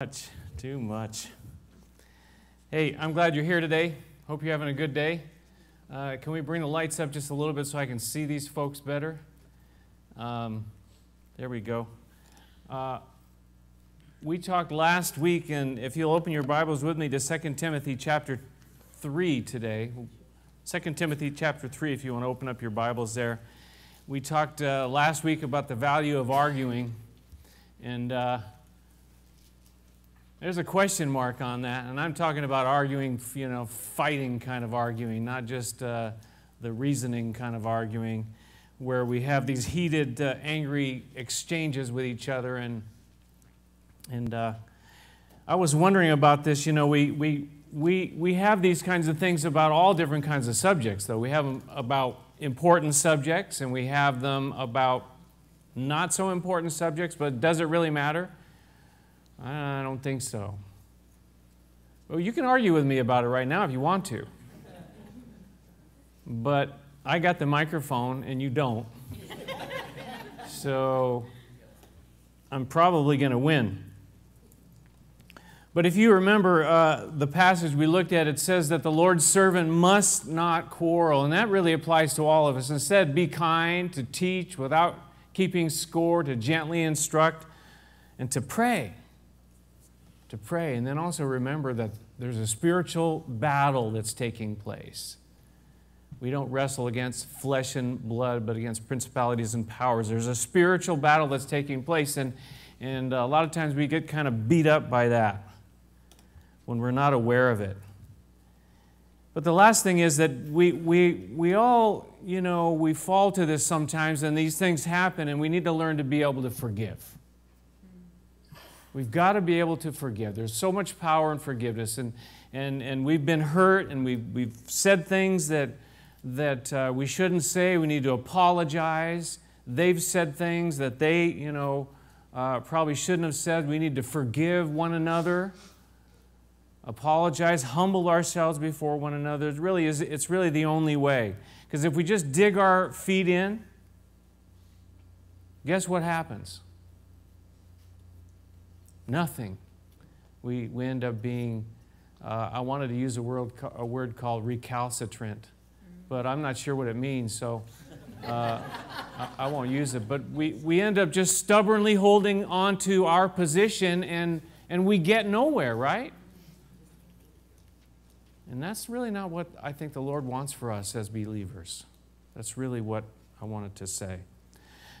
much, too much. Hey, I'm glad you're here today. Hope you're having a good day. Uh, can we bring the lights up just a little bit so I can see these folks better? Um, there we go. Uh, we talked last week, and if you'll open your Bibles with me to 2 Timothy chapter 3 today. 2 Timothy chapter 3, if you want to open up your Bibles there. We talked uh, last week about the value of arguing, and uh, there's a question mark on that, and I'm talking about arguing, you know, fighting kind of arguing, not just uh, the reasoning kind of arguing, where we have these heated, uh, angry exchanges with each other. And, and uh, I was wondering about this. You know, we, we, we, we have these kinds of things about all different kinds of subjects, though. We have them about important subjects, and we have them about not so important subjects, but does it really matter? I don't think so. Well, you can argue with me about it right now if you want to. But I got the microphone and you don't. So I'm probably going to win. But if you remember uh, the passage we looked at, it says that the Lord's servant must not quarrel. And that really applies to all of us. Instead, be kind, to teach without keeping score, to gently instruct, and to pray to pray. And then also remember that there's a spiritual battle that's taking place. We don't wrestle against flesh and blood, but against principalities and powers. There's a spiritual battle that's taking place, and, and a lot of times we get kind of beat up by that when we're not aware of it. But the last thing is that we, we, we all, you know, we fall to this sometimes, and these things happen, and we need to learn to be able to forgive. We've got to be able to forgive. There's so much power in forgiveness. And, and, and we've been hurt and we've, we've said things that, that uh, we shouldn't say. We need to apologize. They've said things that they, you know, uh, probably shouldn't have said. We need to forgive one another, apologize, humble ourselves before one another. It really is, it's really the only way. Because if we just dig our feet in, guess what happens? Nothing. We, we end up being, uh, I wanted to use a word, a word called recalcitrant, but I'm not sure what it means, so uh, I, I, won't use it. But we, we end up just stubbornly holding on to our position and, and we get nowhere, right? And that's really not what I think the Lord wants for us as believers. That's really what I wanted to say.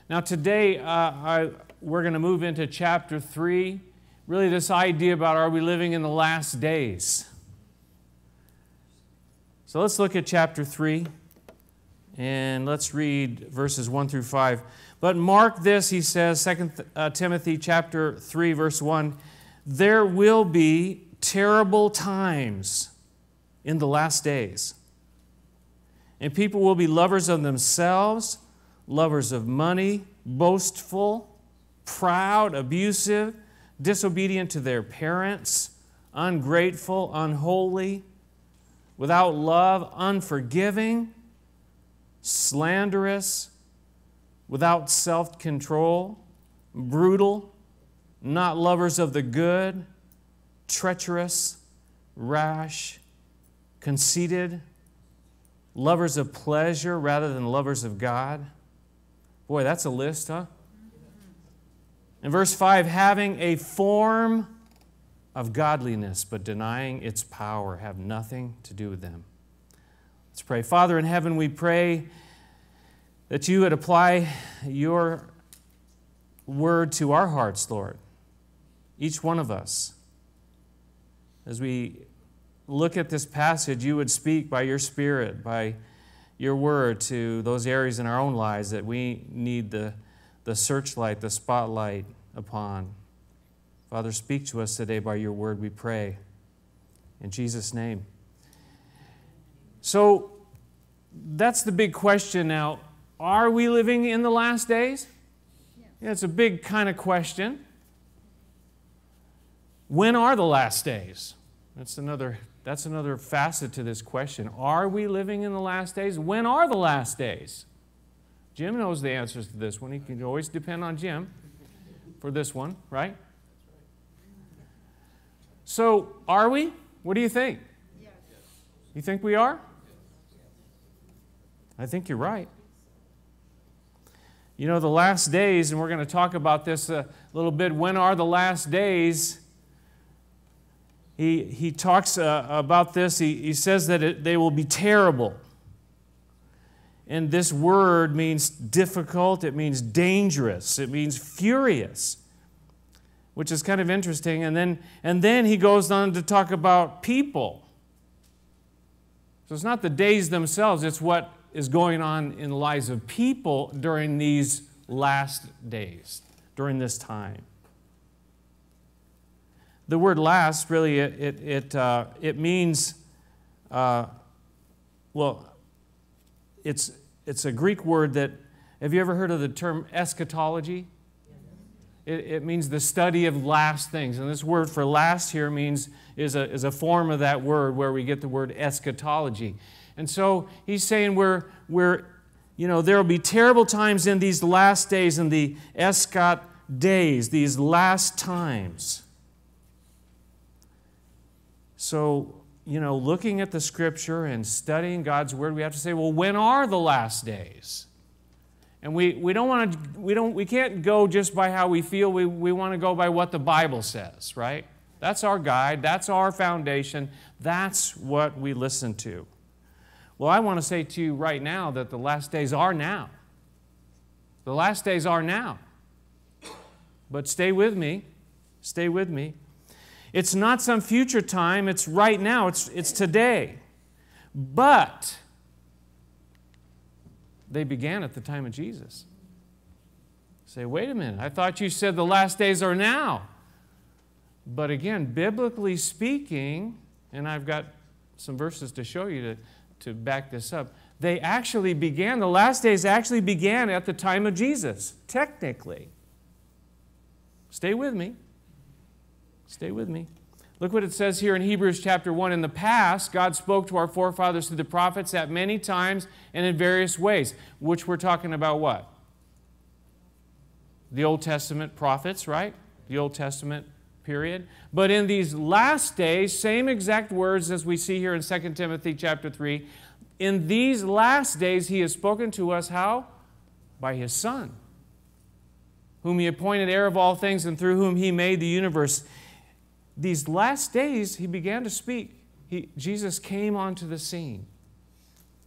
Now, today, uh, I, we're going to move into chapter 3 really this idea about are we living in the last days? So let's look at chapter 3 and let's read verses 1 through 5. But mark this, he says, 2 uh, Timothy chapter 3 verse 1, there will be terrible times in the last days. And people will be lovers of themselves, lovers of money, boastful, proud, abusive, disobedient to their parents, ungrateful, unholy, without love, unforgiving, slanderous, without self control, brutal, not lovers of the good, treacherous, rash, conceited, lovers of pleasure rather than lovers of God. Boy, that's a list, huh? In verse 5, having a form of godliness, but denying its power, have nothing to do with them. Let's pray. Father in heaven, we pray that you would apply your word to our hearts, Lord, each one of us. As we look at this passage, you would speak by your Spirit, by your word to those areas in our own lives that we need the the searchlight, the spotlight upon. Father, speak to us today by your word, we pray. In Jesus' name. So that's the big question now. Are we living in the last days? Yeah, it's a big kind of question. When are the last days? That's another, that's another facet to this question. Are we living in the last days? When are the last days? Jim knows the answers to this one. He can always depend on Jim for this one, right? So, are we? What do you think? Yes. You think we are? I think you're right. You know, the last days, and we're going to talk about this a little bit. When are the last days? He, he talks uh, about this. He, he says that it, they will be terrible. And this word means difficult, it means dangerous, it means furious, which is kind of interesting. And then, and then he goes on to talk about people. So it's not the days themselves, it's what is going on in the lives of people during these last days, during this time. The word last really, it, it, it, uh, it means, uh, well, it's, it's a Greek word that, have you ever heard of the term eschatology? It, it, means the study of last things. And this word for last here means, is a, is a form of that word where we get the word eschatology. And so he's saying we're, we're you know, there will be terrible times in these last days, in the eschat days, these last times. So, you know, looking at the scripture and studying God's word, we have to say, well, when are the last days? And we, we don't want to, we don't, we can't go just by how we feel. We, we want to go by what the Bible says, right? That's our guide. That's our foundation. That's what we listen to. Well, I want to say to you right now that the last days are now. The last days are now. But stay with me. Stay with me. It's not some future time, it's right now, it's, it's today. But they began at the time of Jesus. Say, wait a minute, I thought you said the last days are now. But again, biblically speaking, and I've got some verses to show you to to back this up. They actually began, the last days actually began at the time of Jesus, technically. Stay with me. Stay with me. Look what it says here in Hebrews chapter 1. In the past, God spoke to our forefathers through the prophets at many times and in various ways, which we're talking about what? The Old Testament prophets, right? The Old Testament period. But in these last days, same exact words as we see here in 2 Timothy chapter 3, in these last days he has spoken to us how? By his Son, whom he appointed heir of all things and through whom he made the universe. These last days he began to speak. He, Jesus came onto the scene.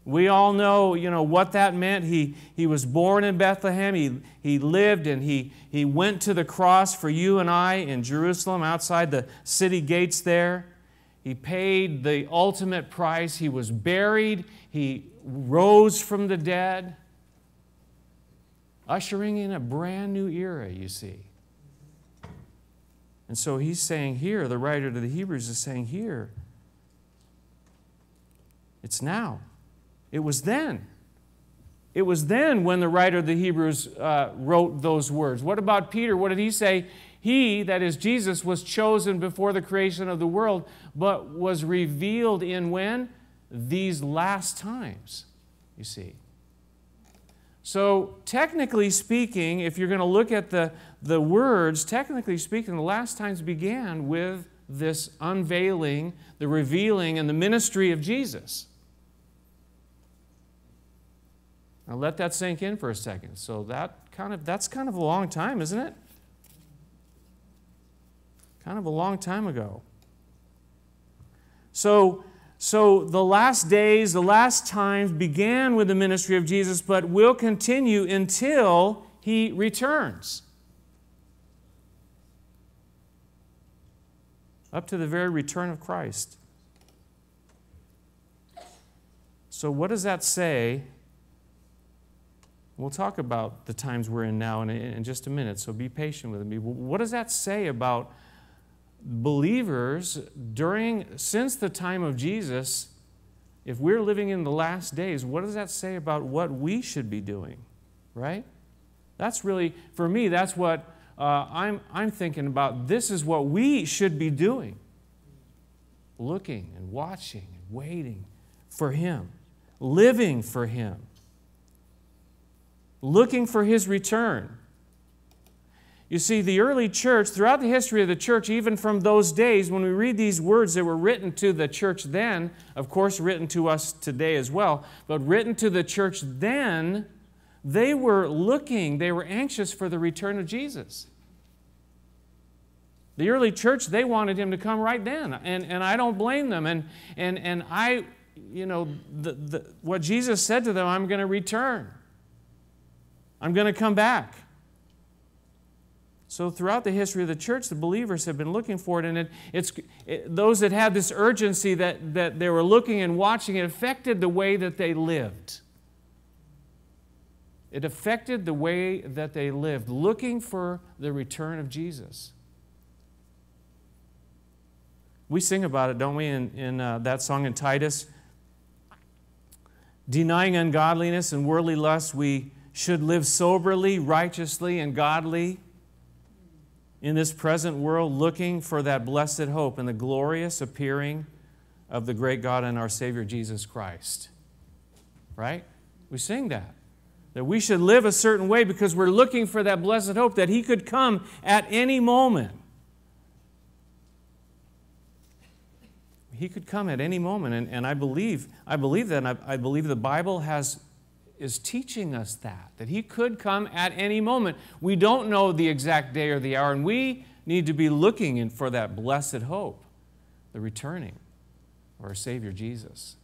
We all know, you know, what that meant. He, he was born in Bethlehem. He, he lived and he, he went to the cross for you and I in Jerusalem outside the city gates there. He paid the ultimate price. He was buried. He rose from the dead, ushering in a brand new era, you see. And so he's saying here, the writer to the Hebrews is saying here, it's now. It was then. It was then when the writer of the Hebrews uh, wrote those words. What about Peter? What did he say? He, that is Jesus, was chosen before the creation of the world, but was revealed in when? These last times, you see. So, technically speaking, if you're going to look at the, the words, technically speaking, the last times began with this unveiling, the revealing, and the ministry of Jesus. Now let that sink in for a second. So that kind of that's kind of a long time, isn't it? Kind of a long time ago. So so the last days, the last times began with the ministry of Jesus, but will continue until he returns. Up to the very return of Christ. So, what does that say We'll talk about the times we're in now in, in just a minute, so be patient with me. What does that say about believers during, since the time of Jesus? If we're living in the last days, what does that say about what we should be doing? Right? That's really, for me, that's what uh, I'm, I'm thinking about. This is what we should be doing looking and watching and waiting for Him, living for Him looking for his return. You see, the early church, throughout the history of the church, even from those days, when we read these words that were written to the church then, of course, written to us today as well, but written to the church then, they were looking, they were anxious for the return of Jesus. The early church, they wanted him to come right then, and, and I don't blame them. And, and, and I, you know, the, the, what Jesus said to them, I'm going to return, I'm going to come back. So, throughout the history of the church, the believers have been looking for it, and it, it's it, those that had this urgency that, that they were looking and watching, it affected the way that they lived. It affected the way that they lived, looking for the return of Jesus. We sing about it, don't we, in, in uh, that song in Titus? Denying ungodliness and worldly lust, we should live soberly, righteously, and godly in this present world looking for that blessed hope and the glorious appearing of the great God and our Savior Jesus Christ. Right? We sing that. That we should live a certain way because we're looking for that blessed hope that He could come at any moment. He could come at any moment. And, and I believe, I believe that. I, I believe the Bible has is teaching us that, that He could come at any moment. We don't know the exact day or the hour, and we need to be looking in for that blessed hope, the returning of our Savior Jesus.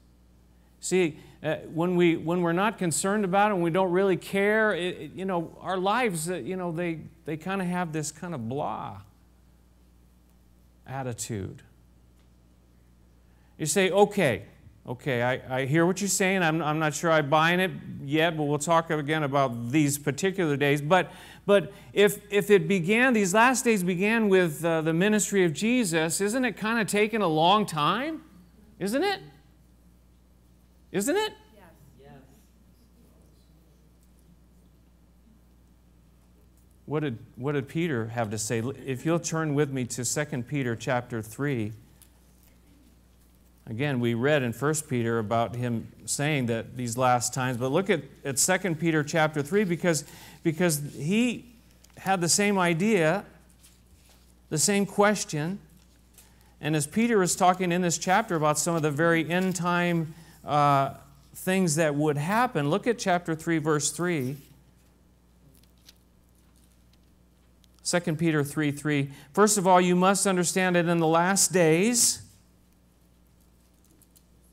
See, uh, when, we, when we're not concerned about it, and we don't really care, it, it, you know, our lives, uh, you know, they, they kind of have this kind of blah attitude. You say, okay, Okay, I, I hear what you're saying. I'm, I'm not sure I'm buying it yet, but we'll talk again about these particular days. But, but if, if it began, these last days began with uh, the ministry of Jesus, isn't it kind of taken a long time? Isn't it? Isn't it? Yes. What did, what did Peter have to say? If you'll turn with me to 2 Peter chapter 3. Again, we read in 1 Peter about him saying that these last times, but look at, at 2 Peter chapter 3 because, because he had the same idea, the same question. And as Peter is talking in this chapter about some of the very end time uh, things that would happen, look at chapter 3, verse 3. 2 Peter 3 3. First of all, you must understand that in the last days,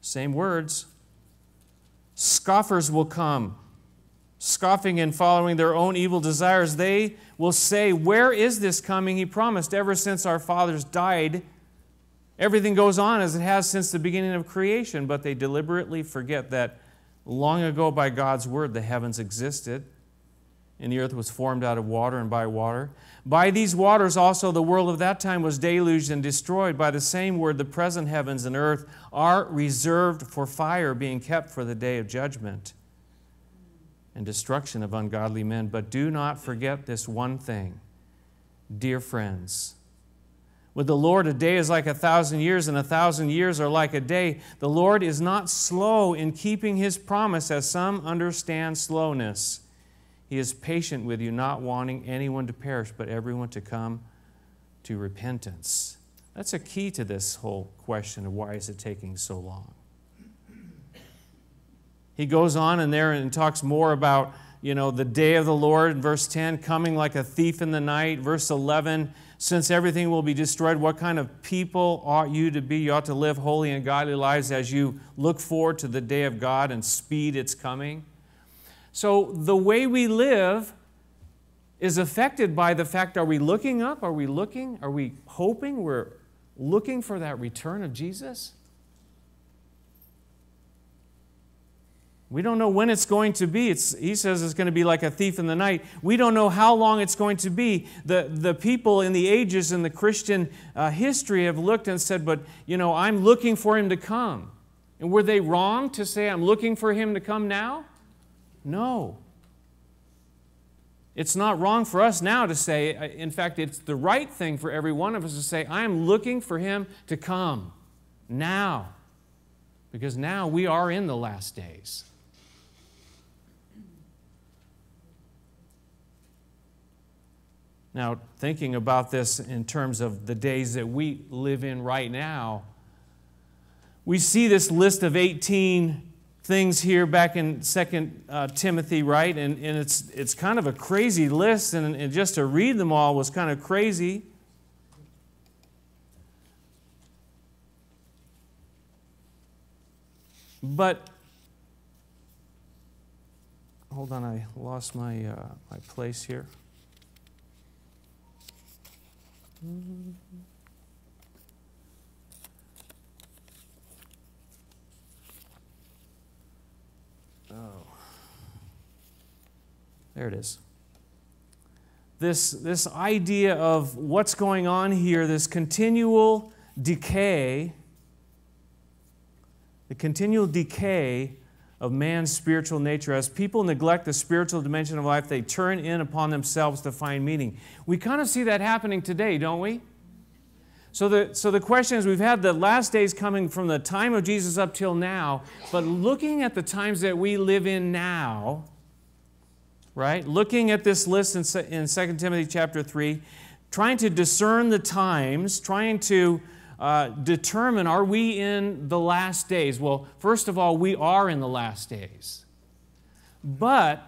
same words. Scoffers will come, scoffing and following their own evil desires. They will say, Where is this coming? He promised ever since our fathers died. Everything goes on as it has since the beginning of creation, but they deliberately forget that long ago by God's word the heavens existed and the earth was formed out of water and by water. By these waters also the world of that time was deluged and destroyed. By the same word, the present heavens and earth are reserved for fire, being kept for the day of judgment and destruction of ungodly men. But do not forget this one thing, dear friends. With the Lord, a day is like a thousand years, and a thousand years are like a day. The Lord is not slow in keeping his promise, as some understand slowness he is patient with you, not wanting anyone to perish, but everyone to come to repentance. That's a key to this whole question of why is it taking so long. He goes on in there and talks more about, you know, the day of the Lord, verse 10, coming like a thief in the night. Verse 11, since everything will be destroyed, what kind of people ought you to be? You ought to live holy and godly lives as you look forward to the day of God and speed its coming. So the way we live is affected by the fact are we looking up? Are we looking? Are we hoping? We're looking for that return of Jesus? We don't know when it's going to be. It's, he says it's going to be like a thief in the night. We don't know how long it's going to be. The, the people in the ages in the Christian uh, history have looked and said, But, you know, I'm looking for him to come. And were they wrong to say, I'm looking for him to come now? No. It's not wrong for us now to say, uh, in fact, it's the right thing for every one of us to say, I am looking for him to come now. Because now we are in the last days. Now, thinking about this in terms of the days that we live in right now, we see this list of 18 things here back in 2 uh, Timothy, right? And, and it's, it's kind of a crazy list, and, and just to read them all was kind of crazy. But, hold on, I lost my, uh, my place here. Oh. There it is. This, this idea of what's going on here, this continual decay, the continual decay of man's spiritual nature. As people neglect the spiritual dimension of life, they turn in upon themselves to find meaning. We kind of see that happening today, don't we? So the, so the question is we've had the last days coming from the time of Jesus up till now, but looking at the times that we live in now, right? Looking at this list in, in 2 Timothy chapter 3, trying to discern the times, trying to uh, determine are we in the last days? Well, first of all, we are in the last days. But,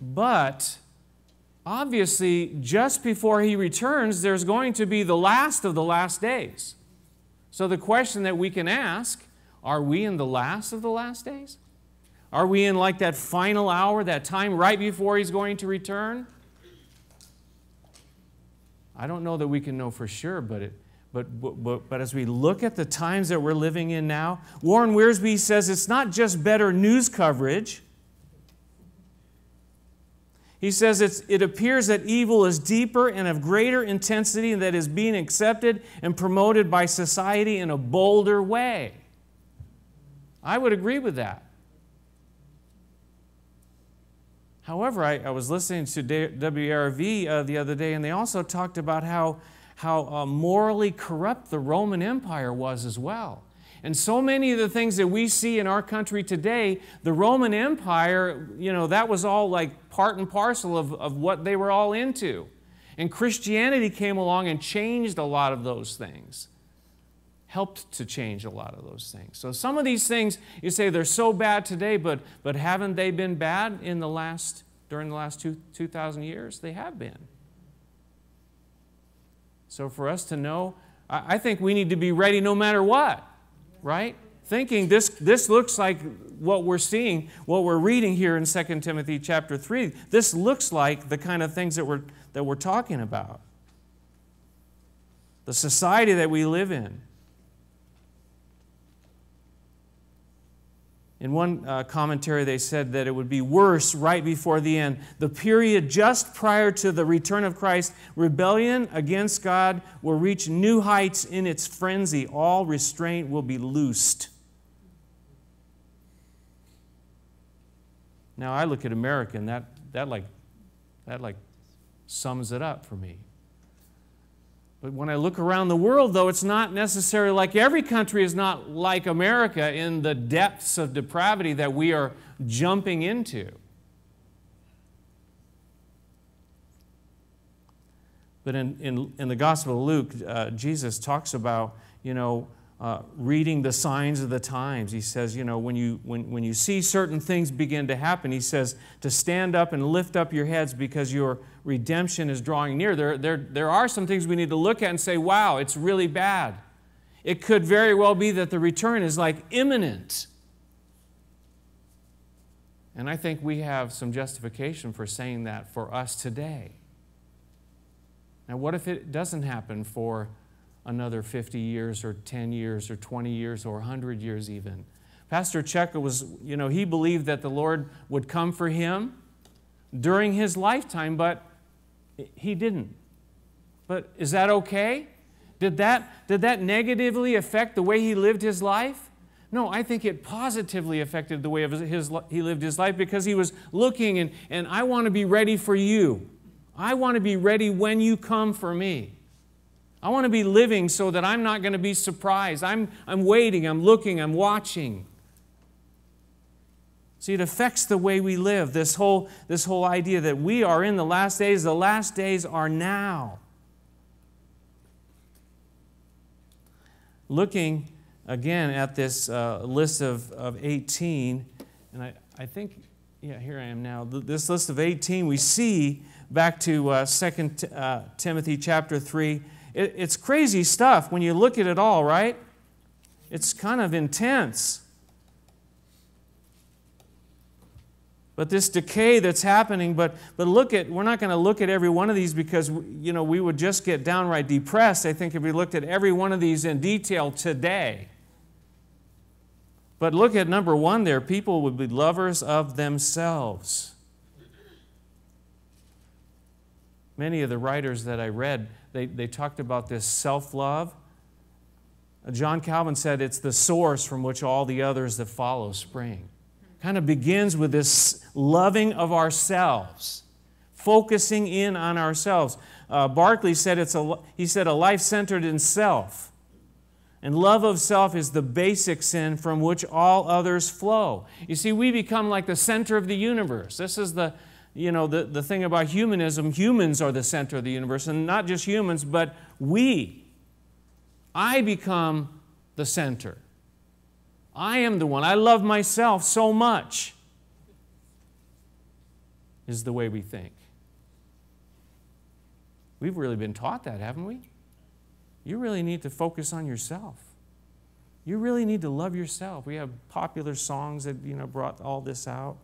but, obviously, just before he returns, there's going to be the last of the last days. So the question that we can ask are we in the last of the last days? Are we in like that final hour, that time right before he's going to return? I don't know that we can know for sure, but it, but, but, but as we look at the times that we're living in now, Warren Wiersbe says it's not just better news coverage. He says it appears that evil is deeper and of greater intensity and that is being accepted and promoted by society in a bolder way. I would agree with that. However, I, I was listening to WRV uh, the other day, and they also talked about how how uh, morally corrupt the Roman Empire was as well. And so many of the things that we see in our country today, the Roman Empire, you know, that was all like part and parcel of, of what they were all into. And Christianity came along and changed a lot of those things, helped to change a lot of those things. So some of these things, you say they're so bad today, but, but haven't they been bad in the last, during the last two, 2,000 years? They have been. So for us to know, I think we need to be ready no matter what, right? Thinking this, this looks like what we're seeing, what we're reading here in 2 Timothy chapter 3. This looks like the kind of things that we're, that we're talking about. The society that we live in. In one uh, commentary, they said that it would be worse right before the end. The period just prior to the return of Christ, rebellion against God will reach new heights in its frenzy. All restraint will be loosed. Now, I look at America, and that, that, like, that like sums it up for me. But when I look around the world, though, it's not necessarily like every country is not like America in the depths of depravity that we are jumping into. But in, in, in the Gospel of Luke, uh, Jesus talks about, you know, uh, reading the signs of the times. He says, you know, when you, when, when you see certain things begin to happen, he says to stand up and lift up your heads because your redemption is drawing near. There, there, there are some things we need to look at and say, wow, it's really bad. It could very well be that the return is like imminent. And I think we have some justification for saying that for us today. Now, what if it doesn't happen for another 50 years or 10 years or 20 years or 100 years even? Pastor Chuck was, you know, he believed that the Lord would come for him during his lifetime, but he didn't. But is that okay? Did that, did that negatively affect the way he lived his life? No, I think it positively affected the way of his, he lived his life because he was looking and, and I want to be ready for you. I want to be ready when you come for me. I want to be living so that I'm not going to be surprised. I'm, I'm waiting, I'm looking, I'm watching. See, it affects the way we live. This whole, this whole idea that we are in the last days, the last days are now. Looking again at this uh, list of, of 18, and I, I think, yeah, here I am now. This list of 18, we see back to uh, 2 uh, Timothy chapter 3. It, it's crazy stuff when you look at it all, right? It's kind of intense. but this decay that's happening but but look at we're not going to look at every one of these because you know we would just get downright depressed i think if we looked at every one of these in detail today but look at number one there people would be lovers of themselves many of the writers that i read they, they talked about this self-love john calvin said it's the source from which all the others that follow spring kind of begins with this loving of ourselves, focusing in on ourselves. Uh, Barclay said it's a, he said a life centered in self. And love of self is the basic sin from which all others flow. You see, we become like the center of the universe. This is the, you know, the, the thing about humanism. Humans are the center of the universe, and not just humans, but we. I become the center. I am the one. I love myself so much, is the way we think. We've really been taught that, haven't we? You really need to focus on yourself. You really need to love yourself. We have popular songs that you know brought all this out.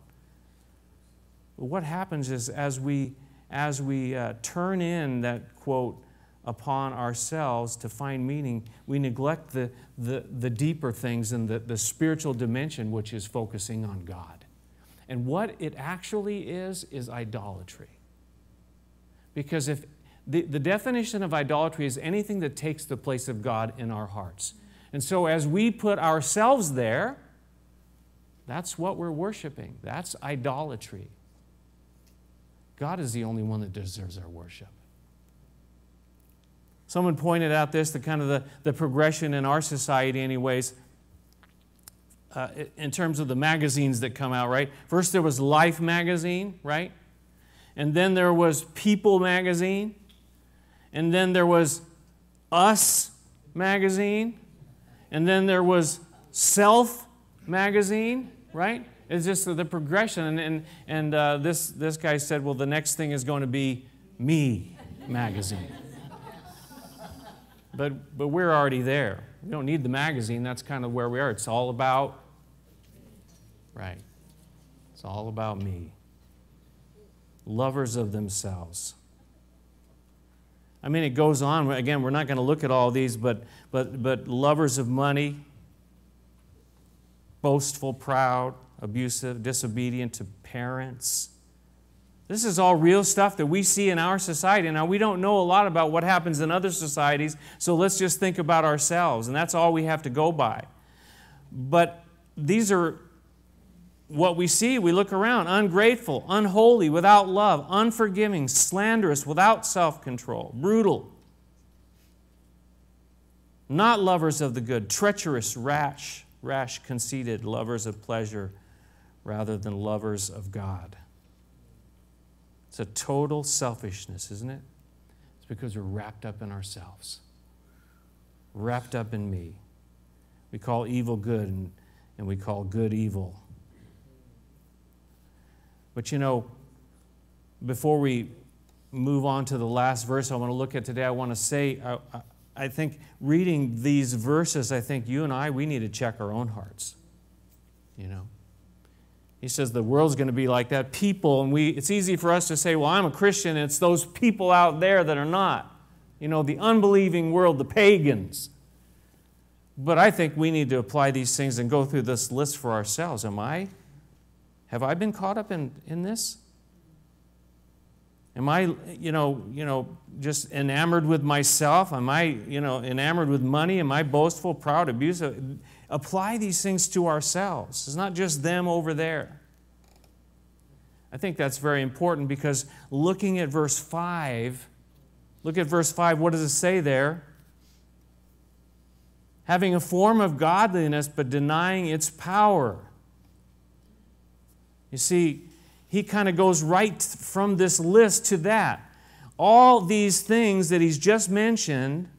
But what happens is as we as we uh, turn in that quote upon ourselves to find meaning, we neglect the, the, the deeper things and the, the spiritual dimension, which is focusing on God. And what it actually is, is idolatry. Because if the, the definition of idolatry is anything that takes the place of God in our hearts. And so as we put ourselves there, that's what we're worshiping. That's idolatry. God is the only one that deserves our worship. Someone pointed out this, the kind of the, the progression in our society, anyways, uh, in terms of the magazines that come out, right? First there was Life magazine, right? And then there was People magazine. And then there was Us magazine. And then there was Self magazine, right? It's just the progression. And, and, and uh, this, this guy said, well, the next thing is going to be Me magazine. But, but we're already there. We don't need the magazine. That's kind of where we are. It's all about, right. It's all about me. Lovers of themselves. I mean, it goes on. Again, we're not going to look at all these, but, but, but lovers of money, boastful, proud, abusive, disobedient to parents, this is all real stuff that we see in our society. Now, we don't know a lot about what happens in other societies, so let's just think about ourselves, and that's all we have to go by. But these are what we see. We look around ungrateful, unholy, without love, unforgiving, slanderous, without self control, brutal, not lovers of the good, treacherous, rash, rash, conceited, lovers of pleasure rather than lovers of God. It's a total selfishness, isn't it? It's because we're wrapped up in ourselves, wrapped up in me. We call evil good and, and we call good evil. But you know, before we move on to the last verse I want to look at today, I want to say, I, I think reading these verses, I think you and I, we need to check our own hearts. You know? He says the world's going to be like that. People, and we, it's easy for us to say, well, I'm a Christian. It's those people out there that are not. You know, the unbelieving world, the pagans. But I think we need to apply these things and go through this list for ourselves. Am I? Have I been caught up in, in this? Am I, you know, you know, just enamored with myself? Am I, you know, enamored with money? Am I boastful, proud, abusive? Apply these things to ourselves. It's not just them over there. I think that's very important because looking at verse 5, look at verse 5, what does it say there? Having a form of godliness but denying its power. You see, he kind of goes right from this list to that. All these things that he's just mentioned,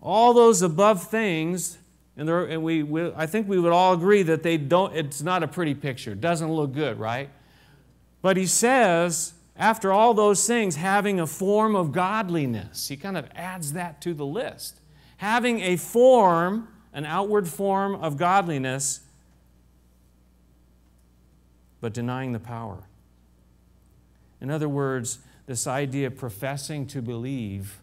all those above things, and, there, and we, we, I think we would all agree that they don't, it's not a pretty picture. It doesn't look good, right? But he says, after all those things, having a form of godliness. He kind of adds that to the list. Having a form, an outward form of godliness, but denying the power. In other words, this idea of professing to believe,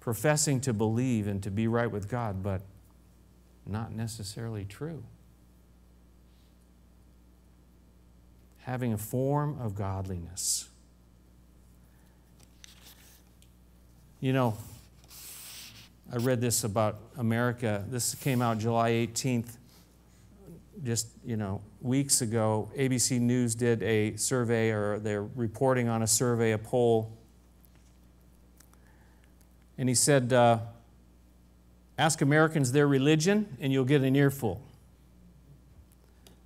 professing to believe and to be right with God, but not necessarily true. Having a form of godliness. You know, I read this about America. This came out July 18th, just, you know, weeks ago. ABC News did a survey, or they're reporting on a survey, a poll. And he said, uh, Ask Americans their religion, and you'll get an earful.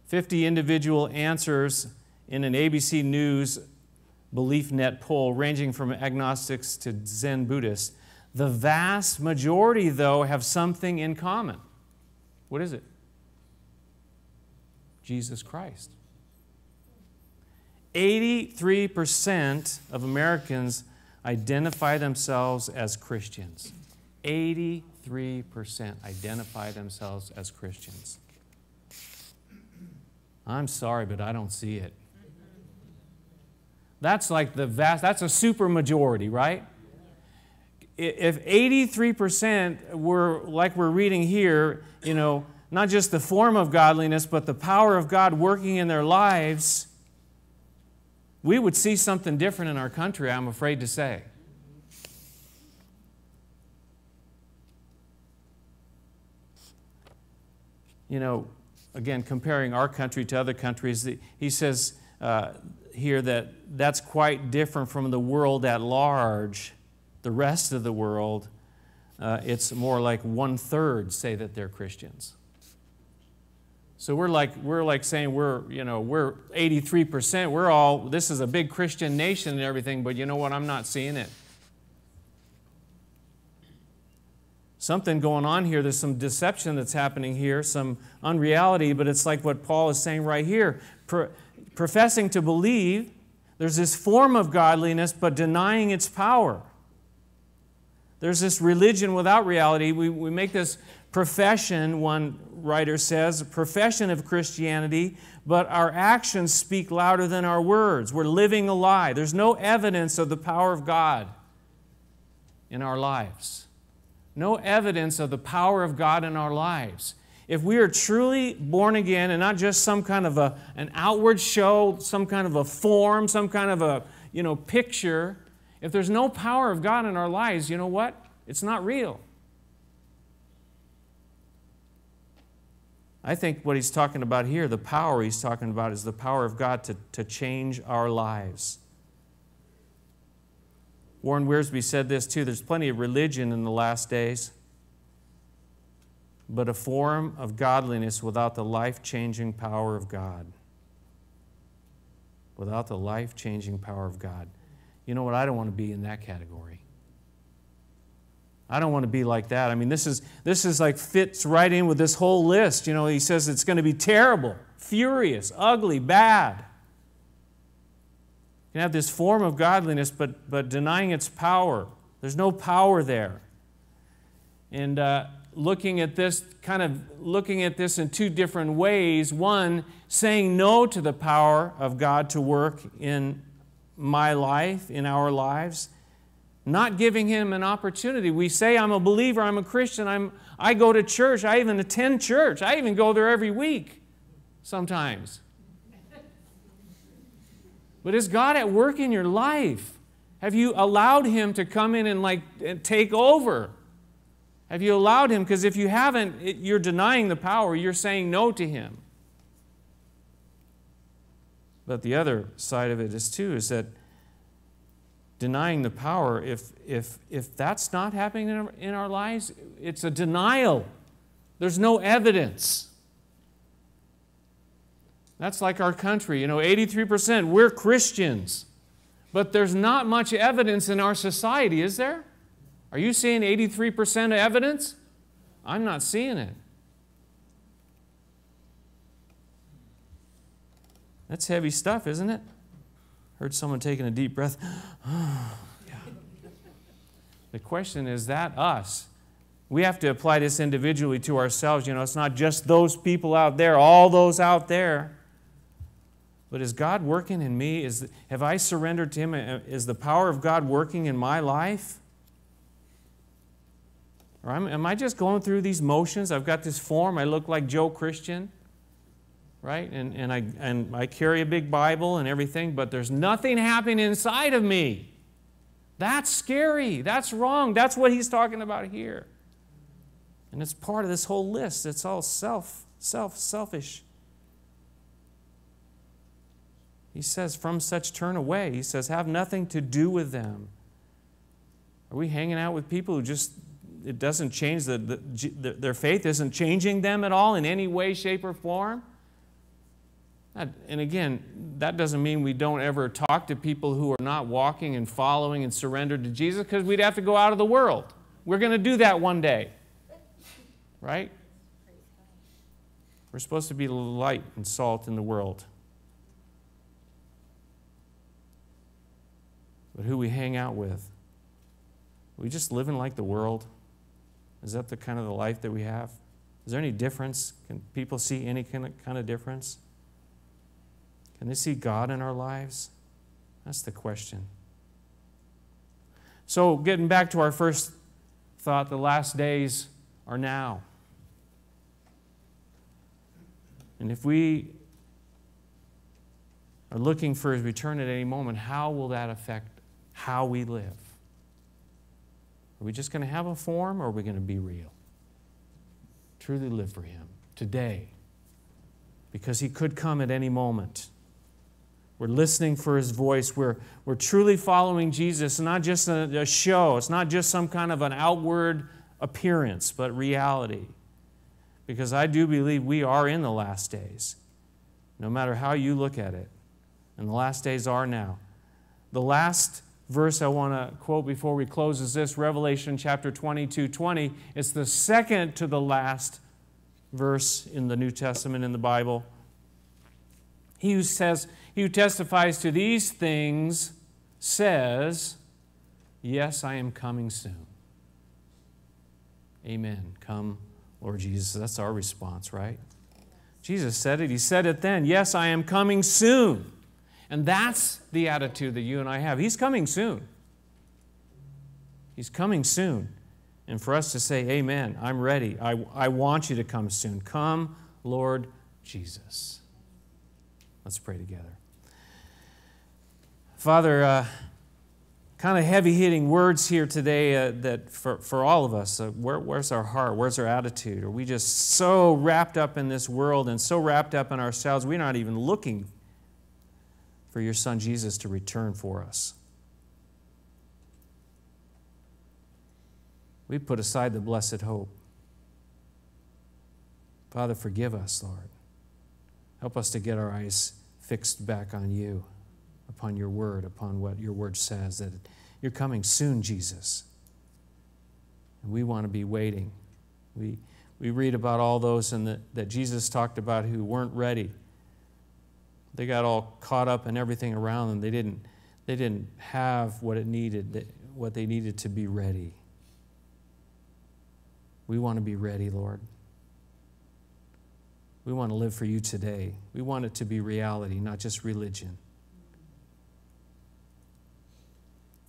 50 individual answers in an ABC News BeliefNet poll, ranging from agnostics to Zen Buddhists. The vast majority, though, have something in common. What is it? Jesus Christ. 83% of Americans identify themselves as Christians. 83% identify themselves as Christians. I'm sorry, but I don't see it. That's like the vast, that's a super majority, right? if 83% were like we're reading here, you know, not just the form of godliness, but the power of God working in their lives, we would see something different in our country, I'm afraid to say. You know, again, comparing our country to other countries, he says uh, here that that's quite different from the world at large the rest of the world, uh, it's more like one third say that they're Christians. So we're like, we're like saying we're, you know, we're 83%. We're all, this is a big Christian nation and everything, but you know what? I'm not seeing it. Something going on here. There's some deception that's happening here, some unreality, but it's like what Paul is saying right here. Pro- professing to believe, there's this form of godliness, but denying its power. There's this religion without reality. We, we make this profession, one writer says, a profession of Christianity, but our actions speak louder than our words. We're living a lie. There's no evidence of the power of God in our lives. No evidence of the power of God in our lives. If we are truly born again and not just some kind of a, an outward show, some kind of a form, some kind of a you know, picture, if there's no power of God in our lives, you know what? It's not real. I think what he's talking about here, the power he's talking about, is the power of God to, to change our lives. Warren Wiersbe said this too there's plenty of religion in the last days, but a form of godliness without the life changing power of God. Without the life changing power of God. You know what? I don't want to be in that category. I don't want to be like that. I mean, this is, this is like fits right in with this whole list. You know, he says it's going to be terrible, furious, ugly, bad. You can have this form of godliness, but, but denying its power. There's no power there. And uh, looking at this, kind of looking at this in two different ways. One, saying no to the power of God to work in my life, in our lives, not giving him an opportunity. We say, I'm a believer, I'm a Christian, I'm, I go to church, I even attend church, I even go there every week sometimes. But is God at work in your life? Have you allowed Him to come in and like take over? Have you allowed Him? Because if you haven't, it, you're denying the power, you're saying no to Him. But the other side of it is too is that denying the power, if, if, if that's not happening in our, in our lives, it's a denial. There's no evidence. That's like our country. You know, 83%, we're Christians. But there's not much evidence in our society, is there? Are you seeing 83% of evidence? I'm not seeing it. That's heavy stuff, isn't it? Heard someone taking a deep breath. yeah. The question is that us? We have to apply this individually to ourselves. You know, it's not just those people out there, all those out there. But is God working in me? Is, have I surrendered to Him? Uh, is the power of God working in my life? Or am, am I just going through these motions? I've got this form. I look like Joe Christian, right? And, and, I, and I carry a big Bible and everything, but there's nothing happening inside of me. That's scary. That's wrong. That's what he's talking about here. And it's part of this whole list. It's all self, self, selfish. He says, from such turn away. He says, have nothing to do with them. Are we hanging out with people who just, it doesn't change, the, the, their faith isn't changing them at all in any way, shape, or form? And again, that doesn't mean we don't ever talk to people who are not walking and following and surrendered to Jesus because we'd have to go out of the world. We're going to do that one day. Right? We're supposed to be light and salt in the world. but who we hang out with. Are we just living like the world? Is that the kind of the life that we have? Is there any difference? Can people see any kind of, kind of difference? Can they see God in our lives? That's the question. So, getting back to our first thought, the last days are now. And if we are looking for his return at any moment, how will that affect how we live. Are we just going to have a form or are we going to be real? Truly live for Him today because He could come at any moment. We're listening for His voice. We're, we're truly following Jesus, not just a, a show, it's not just some kind of an outward appearance, but reality. Because I do believe we are in the last days, no matter how you look at it. And the last days are now. The last verse I want to quote before we close is this Revelation chapter 22 20. It's the second to the last verse in the New Testament in the Bible. He who says, he who testifies to these things says, Yes, I am coming soon. Amen. Come, Lord Jesus. That's our response, right? Jesus said it. He said it then. Yes, I am coming soon. And that's the attitude that you and I have. He's coming soon. He's coming soon. And for us to say, Amen, I'm ready. I, I want you to come soon. Come, Lord Jesus. Let's pray together. Father, uh, kind of heavy hitting words here today uh, that for, for all of us, uh, where, where's our heart? Where's our attitude? Are we just so wrapped up in this world and so wrapped up in ourselves, we're not even looking for your Son Jesus to return for us. We put aside the blessed hope. Father, forgive us, Lord. Help us to get our eyes fixed back on you, upon your word, upon what your word says, that you're coming soon, Jesus. And we want to be waiting. We, we read about all those in the, that Jesus talked about who weren't ready they got all caught up in everything around them. They didn't, they didn't have what it needed, what they needed to be ready. We want to be ready, Lord. We want to live for you today. We want it to be reality, not just religion.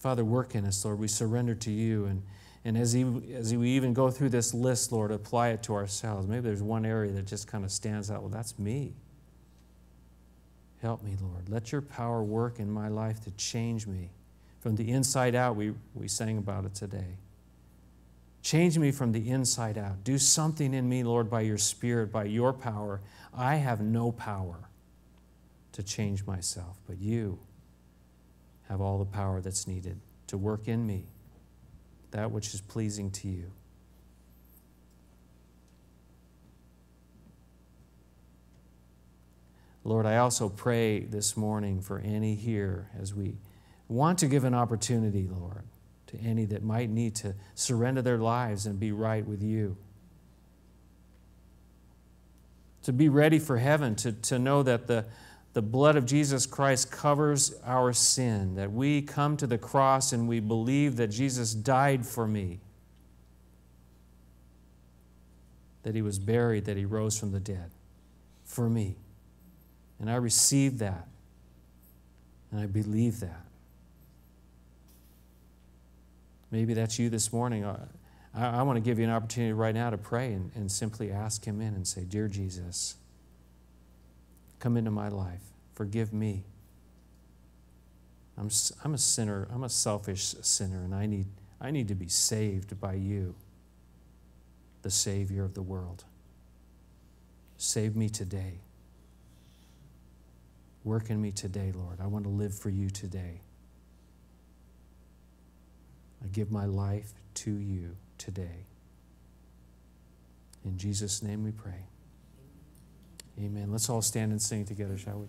Father, work in us, Lord. We surrender to you. And, and as, as we even go through this list, Lord, apply it to ourselves. Maybe there's one area that just kind of stands out. Well, that's me. Help me, Lord. Let your power work in my life to change me from the inside out. We, we sang about it today. Change me from the inside out. Do something in me, Lord, by your Spirit, by your power. I have no power to change myself, but you have all the power that's needed to work in me that which is pleasing to you. Lord, I also pray this morning for any here as we want to give an opportunity, Lord, to any that might need to surrender their lives and be right with you. To be ready for heaven, to, to know that the, the blood of Jesus Christ covers our sin, that we come to the cross and we believe that Jesus died for me, that he was buried, that he rose from the dead for me. And I receive that, and I believe that. Maybe that's you this morning. Uh, I, I want to give you an opportunity right now to pray and, and simply ask Him in and say, Dear Jesus, come into my life. Forgive me. I'm, I'm a sinner. I'm a selfish sinner, and I need, I need to be saved by you, the Savior of the world. Save me today. Work in me today, Lord. I want to live for you today. I give my life to you today. In Jesus' name we pray. Amen. Let's all stand and sing together, shall we?